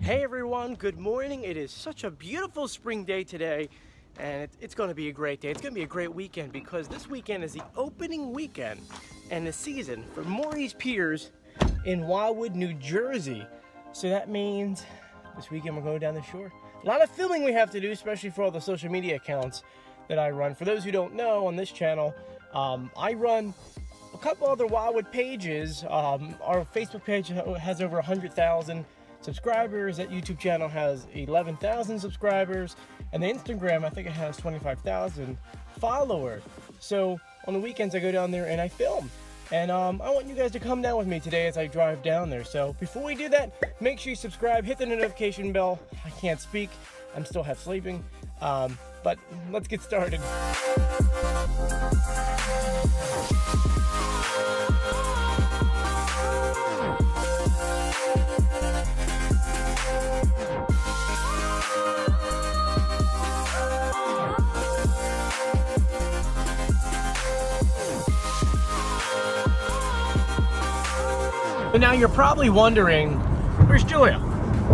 Hey everyone, good morning. It is such a beautiful spring day today and it's going to be a great day. It's going to be a great weekend because this weekend is the opening weekend and the season for Morey's Piers in Wildwood, New Jersey. So that means this weekend we're going down the shore. A lot of filming we have to do, especially for all the social media accounts that I run. For those who don't know, on this channel, um, I run couple other Wildwood pages. Um, our Facebook page has over 100,000 subscribers. That YouTube channel has 11,000 subscribers. And the Instagram, I think it has 25,000 followers. So on the weekends, I go down there and I film. And um, I want you guys to come down with me today as I drive down there. So before we do that, make sure you subscribe, hit the notification bell. I can't speak, I'm still half sleeping. Um, but let's get started. But now you're probably wondering, where's Julia?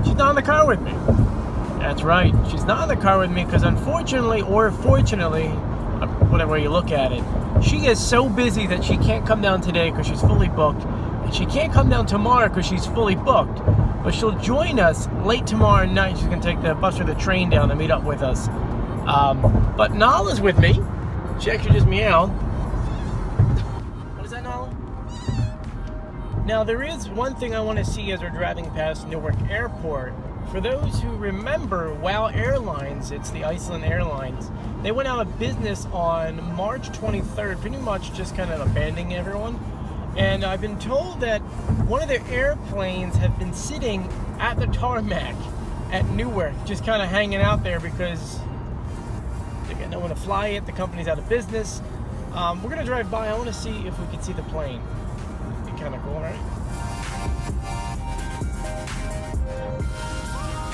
She's not in the car with me. That's right, she's not in the car with me because unfortunately, or fortunately, whatever way you look at it, she is so busy that she can't come down today because she's fully booked. And she can't come down tomorrow because she's fully booked. But she'll join us late tomorrow night. She's to take the bus or the train down to meet up with us. Um, but Nala's with me. She actually just meowed. What is that, Nala? Now there is one thing I want to see as we're driving past Newark Airport. For those who remember WOW Airlines, it's the Iceland Airlines, they went out of business on March 23rd, pretty much just kind of abandoning everyone. And I've been told that one of their airplanes have been sitting at the tarmac at Newark, just kind of hanging out there because they got no one to fly it, the company's out of business. Um, we're going to drive by, I want to see if we can see the plane Be kind of cool, right?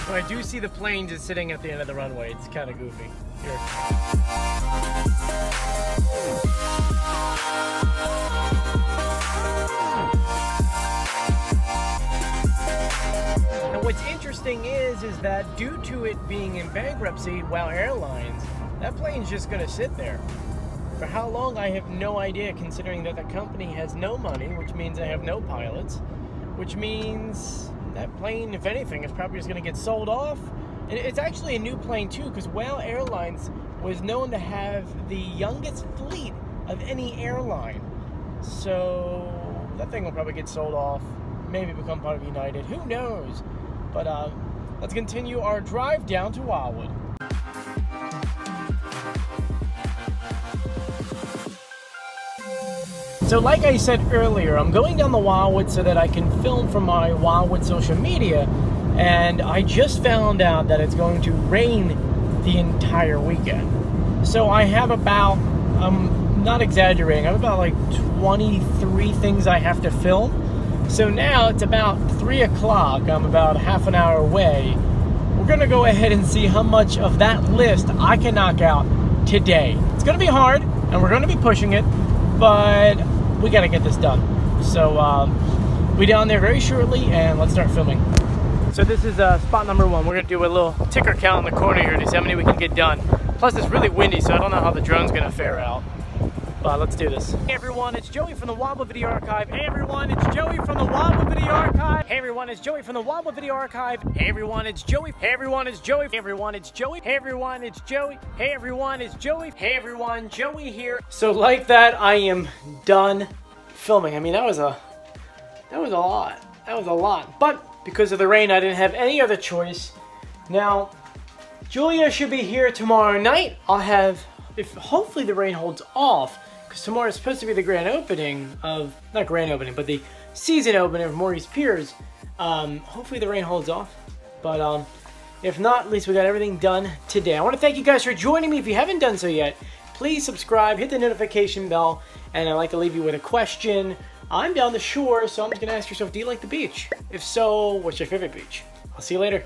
So I do see the plane just sitting at the end of the runway. It's kind of goofy. Here. And what's interesting is, is that due to it being in bankruptcy, WOW Airlines, that plane's just going to sit there. For how long, I have no idea, considering that the company has no money, which means they have no pilots, which means that plane, if anything, is probably just going to get sold off. And it's actually a new plane, too, because WOW Airlines was known to have the youngest fleet of any airline. So that thing will probably get sold off, maybe become part of United. Who knows? But uh, let's continue our drive down to Wildwood. So like I said earlier, I'm going down the Wildwood so that I can film for my Wildwood social media, and I just found out that it's going to rain the entire weekend. So I have about, I'm not exaggerating, I have about like 23 things I have to film. So now it's about 3 o'clock, I'm about half an hour away. We're gonna go ahead and see how much of that list I can knock out today. It's gonna be hard, and we're gonna be pushing it, but we got to get this done. So um, we down there very shortly and let's start filming. So this is uh, spot number one. We're gonna do a little ticker count in the corner here to see how many we can get done. Plus it's really windy, so I don't know how the drone's gonna fare out. But let's do this. Hey everyone, it's Joey from the Wildwood Video Archive. Hey everyone, it's Joey from the Wildwood Video Archive. Hey everyone, it's Joey from the Wildwood Video Archive. Hey everyone, it's Joey. Hey everyone, it's Joey. Hey everyone, it's Joey. Hey everyone, it's Joey. Hey everyone, it's Joey. Hey everyone, Joey here. So like that, I am done filming. I mean, that was a that was a lot. That was a lot. But because of the rain, I didn't have any other choice. Now, Julia should be here tomorrow night. I'll have, if hopefully the rain holds off, tomorrow is supposed to be the grand opening of, not grand opening, but the season opening of Morey's Piers. Um, hopefully the rain holds off. But um, if not, at least we got everything done today. I want to thank you guys for joining me. If you haven't done so yet, please subscribe, hit the notification bell, and I'd like to leave you with a question. I'm down the shore, so I'm just going to ask yourself, do you like the beach? If so, what's your favorite beach? I'll see you later.